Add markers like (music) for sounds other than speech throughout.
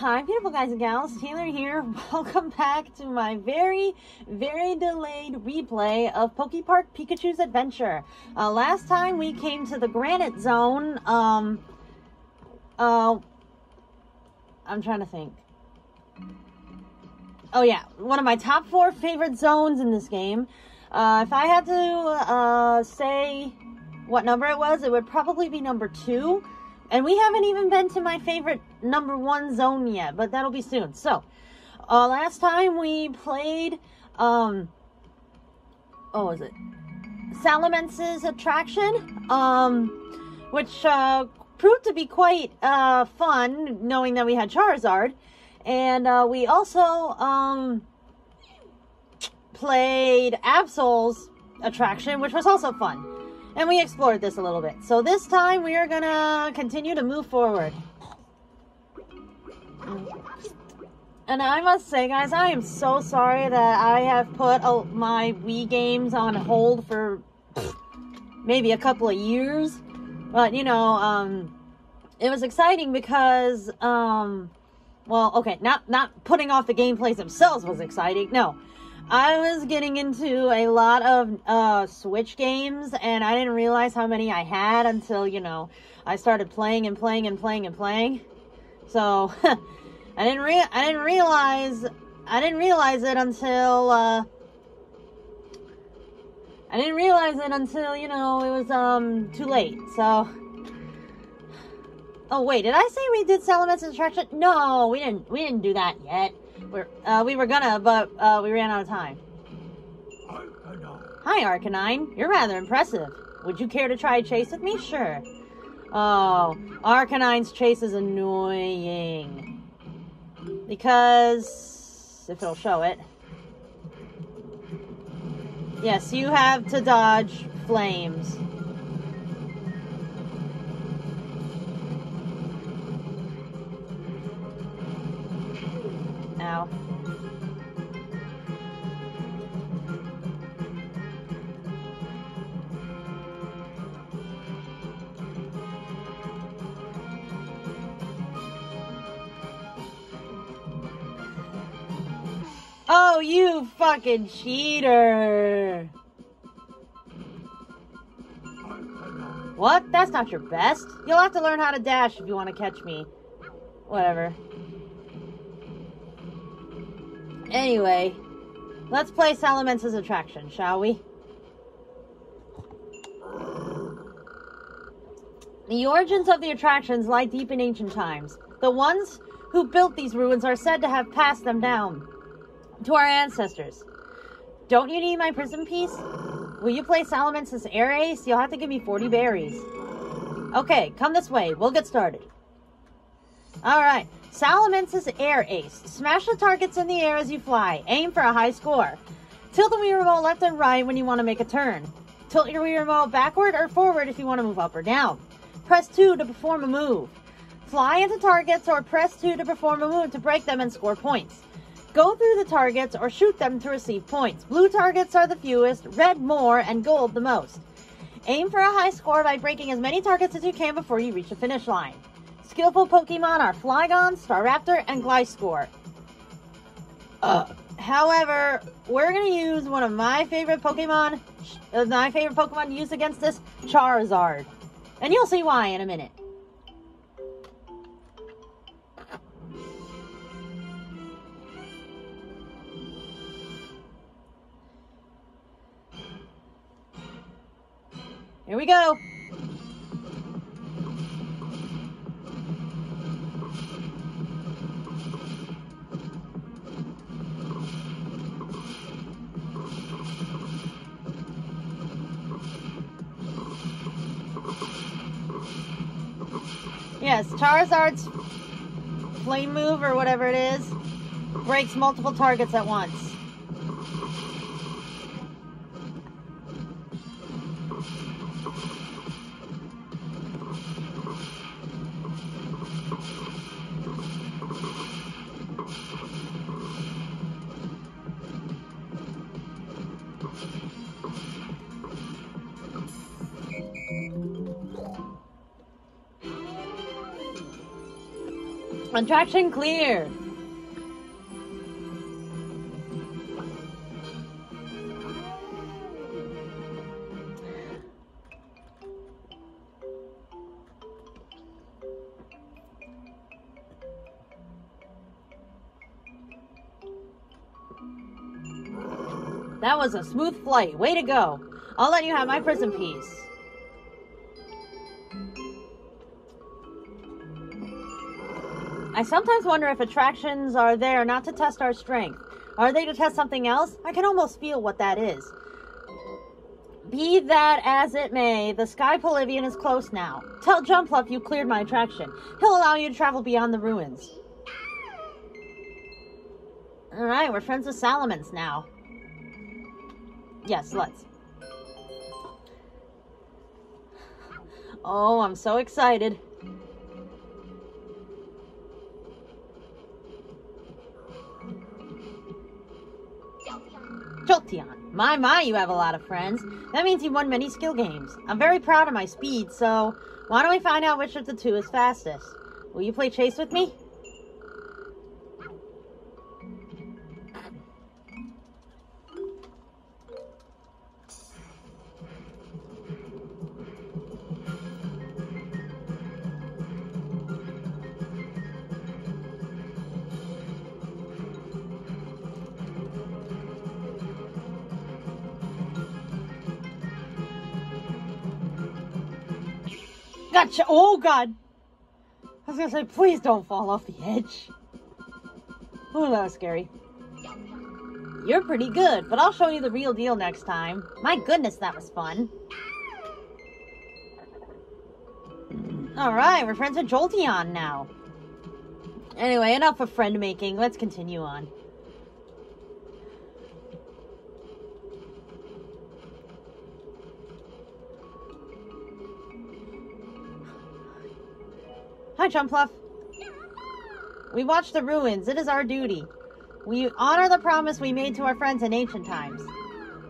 Hi, beautiful guys and gals. Taylor here. (laughs) Welcome back to my very, very delayed replay of Poke Park Pikachu's Adventure. Uh, last time we came to the Granite Zone. Um, uh, I'm trying to think. Oh yeah, one of my top four favorite zones in this game. Uh, if I had to uh, say what number it was, it would probably be number two. And we haven't even been to my favorite number one zone yet, but that'll be soon. So, uh, last time we played, um, oh, was it? Salamence's attraction, um, which, uh, proved to be quite, uh, fun, knowing that we had Charizard. And, uh, we also, um, played Absol's attraction, which was also fun. And we explored this a little bit. So this time we are gonna continue to move forward. And I must say, guys, I am so sorry that I have put my Wii games on hold for maybe a couple of years. But, you know, um, it was exciting because, um, well, okay, not, not putting off the gameplays themselves was exciting. No, I was getting into a lot of uh, Switch games, and I didn't realize how many I had until, you know, I started playing and playing and playing and playing. So, (laughs) I didn't re- I didn't realize I didn't realize it until uh, I didn't realize it until, you know, it was um too late. So Oh wait, did I say we did Salamence's attraction? No, we didn't we didn't do that yet. We're, uh, we were gonna, but uh, we ran out of time. Hi, Arcanine. You're rather impressive. Would you care to try a chase with me? Sure. Oh, Arcanine's chase is annoying. Because, if it'll show it. Yes, you have to dodge flames. Now. Oh, you fucking cheater! What? That's not your best. You'll have to learn how to dash if you want to catch me. Whatever. Anyway, let's play Salamence's attraction, shall we? The origins of the attractions lie deep in ancient times. The ones who built these ruins are said to have passed them down to our ancestors. Don't you need my prism piece? Will you play Salamence's air ace? You'll have to give me 40 berries. Okay, come this way. We'll get started. Alright. Salamence's Air Ace. Smash the targets in the air as you fly. Aim for a high score. Tilt the Wii Remote left and right when you want to make a turn. Tilt your Wii Remote backward or forward if you want to move up or down. Press 2 to perform a move. Fly into targets or press 2 to perform a move to break them and score points. Go through the targets or shoot them to receive points. Blue targets are the fewest, red more, and gold the most. Aim for a high score by breaking as many targets as you can before you reach the finish line. Skillful Pokemon are Flygon, Staraptor, and Gliscor. Uh, however, we're gonna use one of my favorite Pokemon, uh, my favorite Pokemon to use against this, Charizard. And you'll see why in a minute. Here we go. Yes, Charizard's flame move or whatever it is breaks multiple targets at once. Attraction clear. That was a smooth flight. Way to go. I'll let you have my prism piece. I sometimes wonder if attractions are there not to test our strength. Are they to test something else? I can almost feel what that is. Be that as it may, the Sky Pavilion is close now. Tell Jumpluff you cleared my attraction. He'll allow you to travel beyond the ruins. Alright, we're friends with Salamence now. Yes, let's. Oh, I'm so excited. Jolteon. My, my, you have a lot of friends. That means you won many skill games. I'm very proud of my speed, so why don't we find out which of the two is fastest? Will you play chase with me? Gotcha. Oh, God. I was going to say, please don't fall off the edge. Oh, that was scary. You're pretty good, but I'll show you the real deal next time. My goodness, that was fun. Alright, we're friends with Jolteon now. Anyway, enough of friend making. Let's continue on. Hi, Jumpluff. We watch the ruins. It is our duty. We honor the promise we made to our friends in ancient times.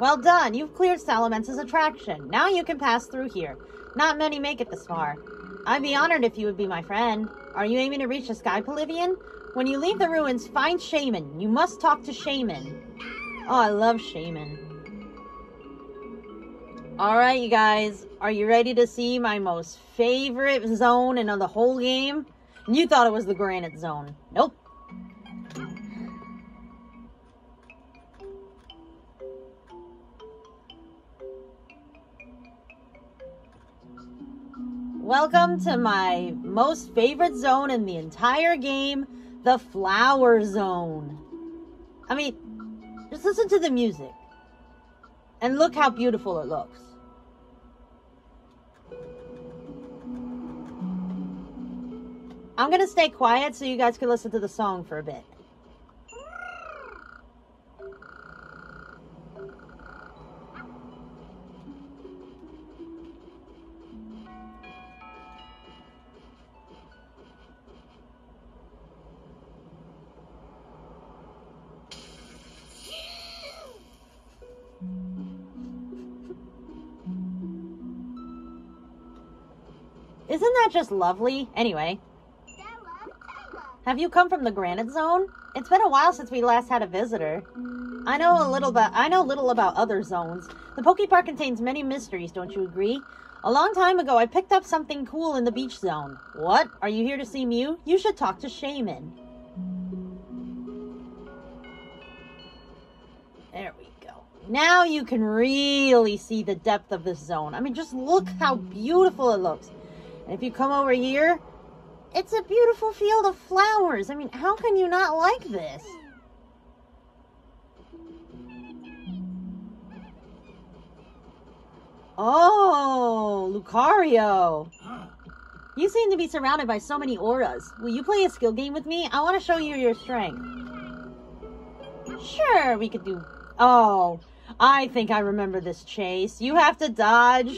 Well done. You've cleared Salamence's attraction. Now you can pass through here. Not many make it this far. I'd be honored if you would be my friend. Are you aiming to reach the Sky Pavilion? When you leave the ruins, find Shaymin. You must talk to Shaymin. Oh, I love Shaymin. Alright, you guys. Are you ready to see my most favorite zone in the whole game? You thought it was the Granite Zone. Nope. Welcome to my most favorite zone in the entire game, the Flower Zone. I mean, just listen to the music. And look how beautiful it looks. I'm going to stay quiet so you guys can listen to the song for a bit. Isn't that just lovely? Anyway. Have you come from the Granite Zone? It's been a while since we last had a visitor. I know a little about I know little about other zones. The Poke Park contains many mysteries, don't you agree? A long time ago, I picked up something cool in the beach zone. What? Are you here to see Mew? You should talk to Shaymin. There we go. Now you can really see the depth of this zone. I mean, just look how beautiful it looks. And if you come over here, it's a beautiful field of flowers. I mean, how can you not like this? Oh, Lucario. You seem to be surrounded by so many auras. Will you play a skill game with me? I want to show you your strength. Sure, we could do... Oh, I think I remember this chase. You have to dodge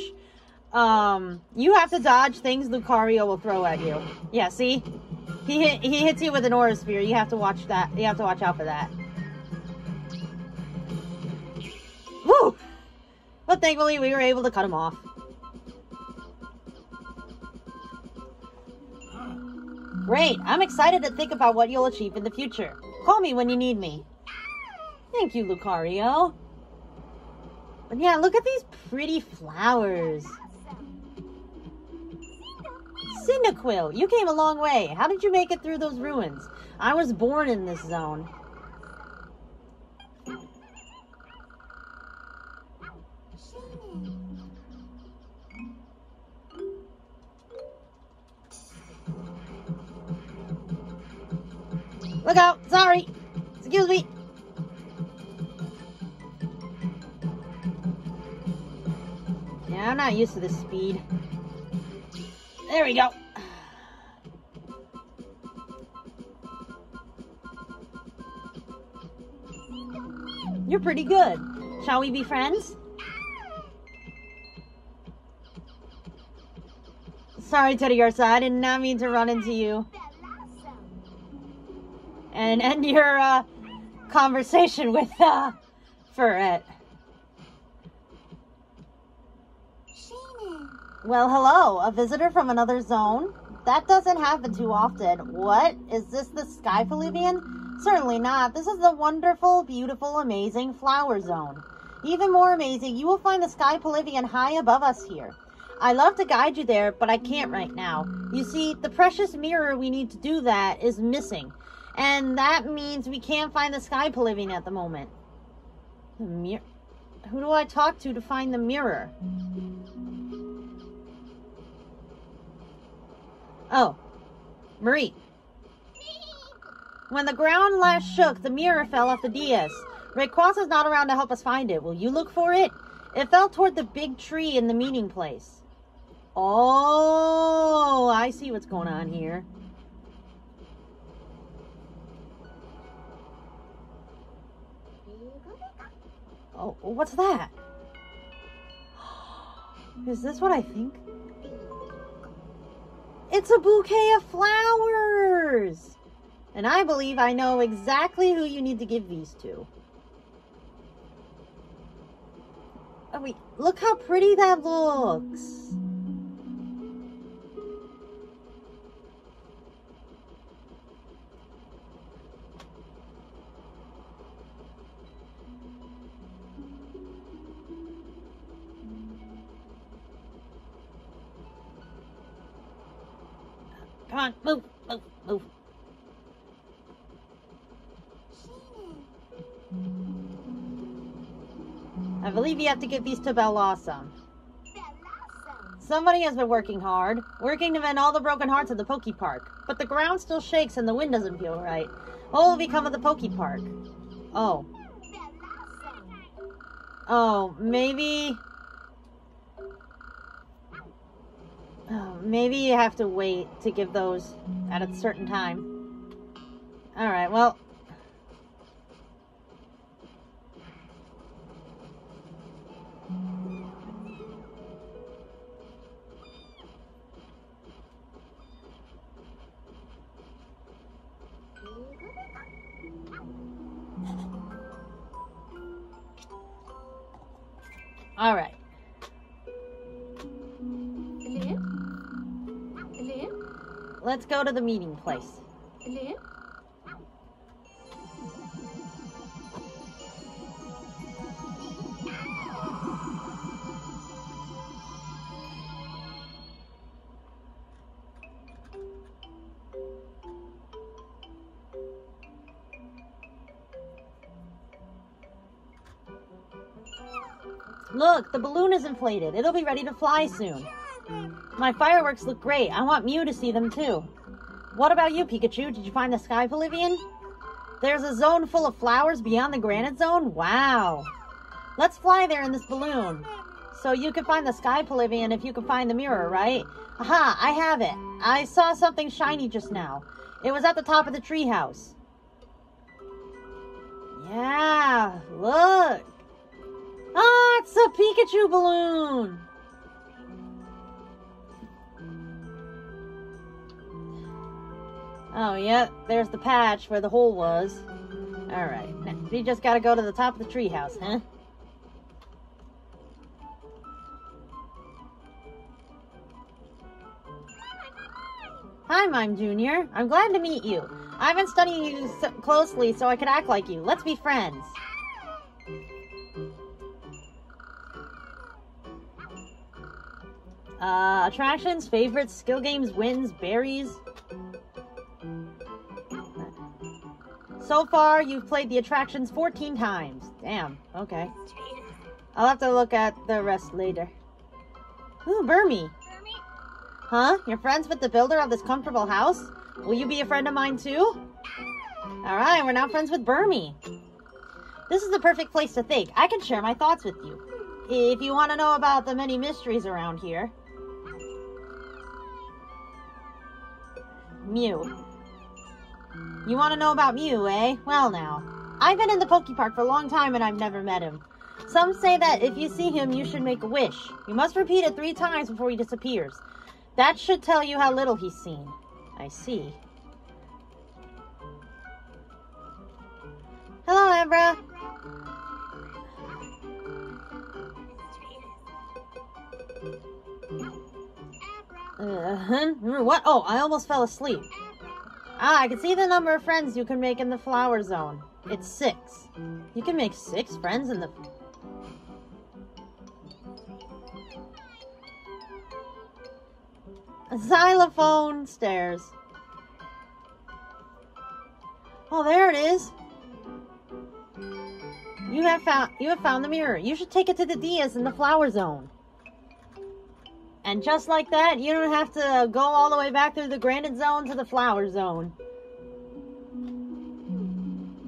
um, you have to dodge things Lucario will throw at you. Yeah, see? He hit, he hits you with an aura sphere. You have to watch that. You have to watch out for that. Woo! But thankfully, we were able to cut him off. Great. I'm excited to think about what you'll achieve in the future. Call me when you need me. Thank you, Lucario. But yeah, look at these pretty flowers. Cyndaquil, you came a long way. How did you make it through those ruins? I was born in this zone. Look out! Sorry! Excuse me! Yeah, I'm not used to this speed. There we go. You're pretty good. Shall we be friends? Sorry, Teddiursa. I did not mean to run into you and end your uh, conversation with uh, Furret. Well, hello, a visitor from another zone? That doesn't happen too often. What? Is this the Sky Skypoluvian? Certainly not. This is the wonderful, beautiful, amazing flower zone. Even more amazing, you will find the Sky Skypoluvian high above us here. I love to guide you there, but I can't right now. You see, the precious mirror we need to do that is missing. And that means we can't find the Sky Skypoluvian at the moment. The mirror. Who do I talk to to find the mirror? Oh, Marie. When the ground last shook, the mirror fell off the dais. is not around to help us find it. Will you look for it? It fell toward the big tree in the meeting place. Oh, I see what's going on here. Oh, what's that? (gasps) Is this what I think? It's a bouquet of flowers! And I believe I know exactly who you need to give these to. Oh, wait, look how pretty that looks. On, move, move, move. I believe you have to give these to Bellossom. Somebody has been working hard, working to mend all the broken hearts of the Poke Park. But the ground still shakes and the wind doesn't feel right. What will become of the Poke Park? Oh. Oh, maybe... Oh, maybe you have to wait to give those at a certain time. Alright, well... All right. Let's go to the meeting place. Look, the balloon is inflated. It'll be ready to fly soon. My fireworks look great. I want Mew to see them too. What about you, Pikachu? Did you find the Skypoluvian? There's a zone full of flowers beyond the granite zone? Wow. Let's fly there in this balloon. So you can find the Skypoluvian if you can find the mirror, right? Aha, I have it. I saw something shiny just now. It was at the top of the treehouse. Yeah, look. Ah, it's a Pikachu balloon. Oh, yeah, there's the patch where the hole was. Alright, we just gotta go to the top of the treehouse, huh? Hi, Mime Jr. I'm glad to meet you. I've been studying you so closely so I could act like you. Let's be friends. Uh, attractions, favorites, skill games, wins, berries. So far, you've played the attractions 14 times. Damn, okay. I'll have to look at the rest later. Ooh, Burmy. Huh? You're friends with the builder of this comfortable house? Will you be a friend of mine too? Alright, we're now friends with Burmy. This is the perfect place to think. I can share my thoughts with you. If you want to know about the many mysteries around here. Mew. You want to know about Mew, eh? Well now. I've been in the Poke Park for a long time and I've never met him. Some say that if you see him, you should make a wish. You must repeat it three times before he disappears. That should tell you how little he's seen. I see. Hello, Abra. Uh, huh. what? Oh, I almost fell asleep. Ah, I can see the number of friends you can make in the flower zone. It's six. You can make six friends in the... Xylophone stairs. Oh, there it is. You have found you have found the mirror. You should take it to the Dias in the flower zone. And just like that, you don't have to go all the way back through the granite zone to the flower zone.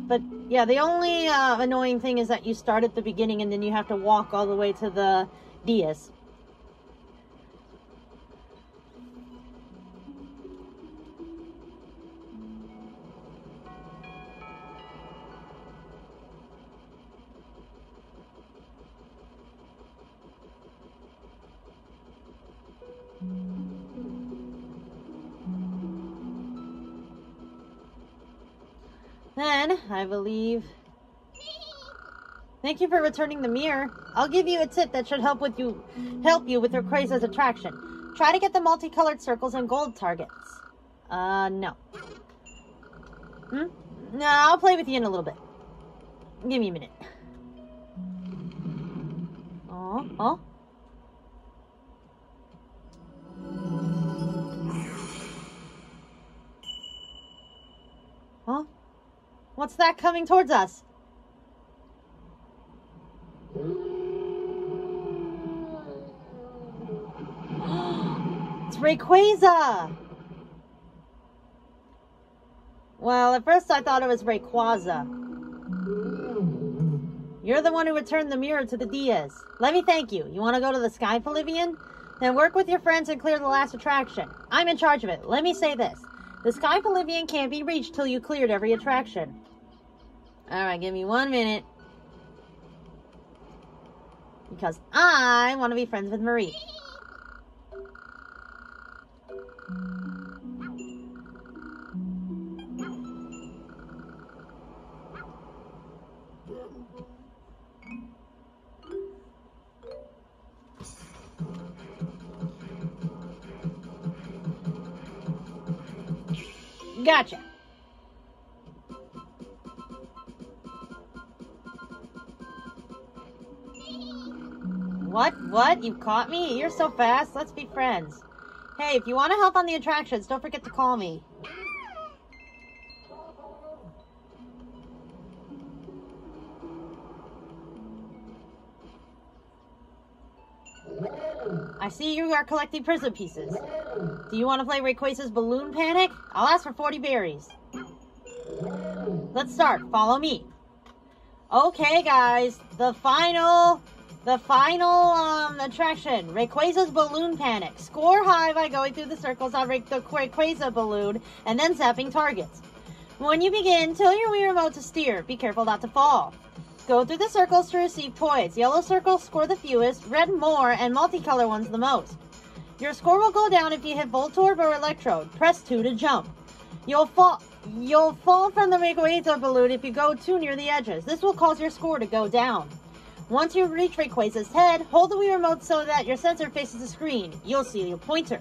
But yeah, the only uh, annoying thing is that you start at the beginning and then you have to walk all the way to the Dias. Then, I believe... Thank you for returning the mirror. I'll give you a tip that should help with you help you with your Rayquaza's attraction. Try to get the multicolored circles and gold targets. Uh, no. Hmm? No, I'll play with you in a little bit. Give me a minute. Oh, oh. What's that coming towards us? (gasps) it's Rayquaza! Well, at first I thought it was Rayquaza. You're the one who returned the mirror to the Dias. Let me thank you. You want to go to the Sky Pavilion? Then work with your friends and clear the last attraction. I'm in charge of it. Let me say this. The Sky Pavilion can't be reached till you cleared every attraction. Alright, give me one minute. Because I want to be friends with Marie. Gotcha. What? You caught me? You're so fast. Let's be friends. Hey, if you want to help on the attractions, don't forget to call me. I see you are collecting prism pieces. Do you want to play Rayquaza's Balloon Panic? I'll ask for 40 berries. Let's start. Follow me. Okay, guys. The final the final um, attraction, Rayquaza's Balloon Panic. Score high by going through the circles on the Rayquaza balloon and then zapping targets. When you begin, tell your Wii Remote to steer. Be careful not to fall. Go through the circles to receive points. Yellow circles score the fewest, red more, and multicolor ones the most. Your score will go down if you hit Voltorb or Electrode. Press 2 to jump. You'll fall you'll fall from the Rayquaza balloon if you go too near the edges. This will cause your score to go down. Once you reach Rayquaza's head, hold the Wii Remote so that your sensor faces the screen. You'll see your pointer.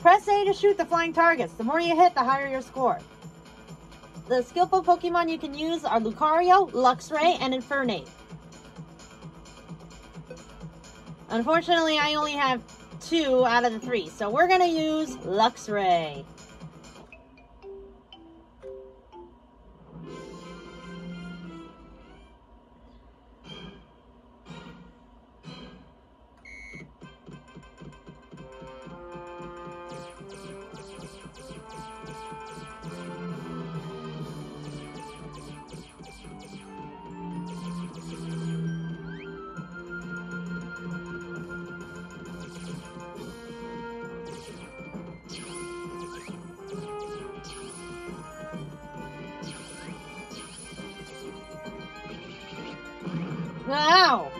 Press A to shoot the flying targets. The more you hit, the higher your score. The skillful Pokemon you can use are Lucario, Luxray, and Infernape. Unfortunately, I only have two out of the three, so we're going to use Luxray. Wow.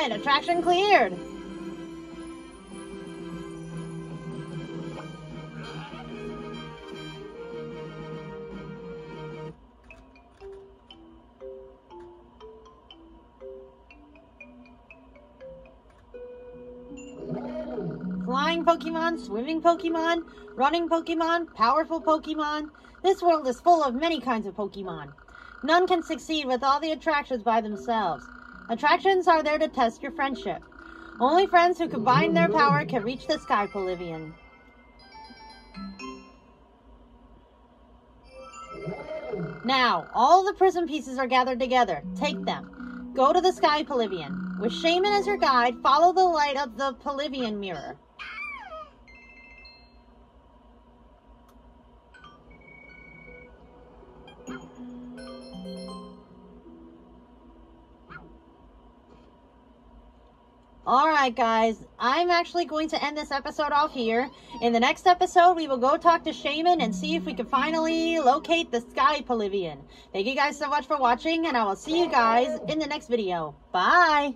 Right, attraction cleared. Flying Pokemon, swimming Pokemon, running Pokemon, powerful Pokemon. This world is full of many kinds of Pokemon. None can succeed with all the attractions by themselves. Attractions are there to test your friendship. Only friends who combine their power can reach the Sky Pavilion. Now, all the prism pieces are gathered together. Take them. Go to the Sky Pavilion. With Shaymin as your guide, follow the light of the Pavilion mirror. Alright guys, I'm actually going to end this episode off here. In the next episode, we will go talk to Shaymin and see if we can finally locate the Sky Pavilion. Thank you guys so much for watching, and I will see you guys in the next video. Bye!